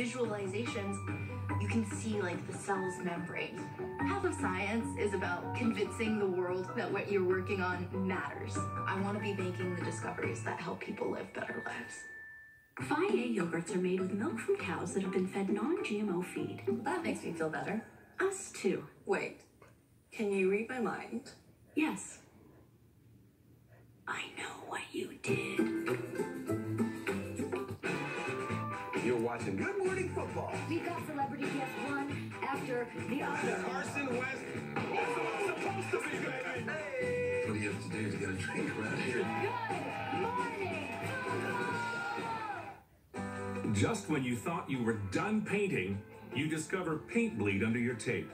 visualizations, you can see like the cell's membrane. Half of science is about convincing the world that what you're working on matters. I want to be making the discoveries that help people live better lives. Fage yogurts are made with milk from cows that have been fed non-GMO feed. That makes me feel better. Us too. Wait, can you read my mind? Yes. You're watching Good Morning Football. We got celebrity guest one after the other. Carson West. That's what I'm supposed to be, baby. Hey. What do you have to do to get a drink around here? Good morning, football! Just when you thought you were done painting, you discover paint bleed under your tape.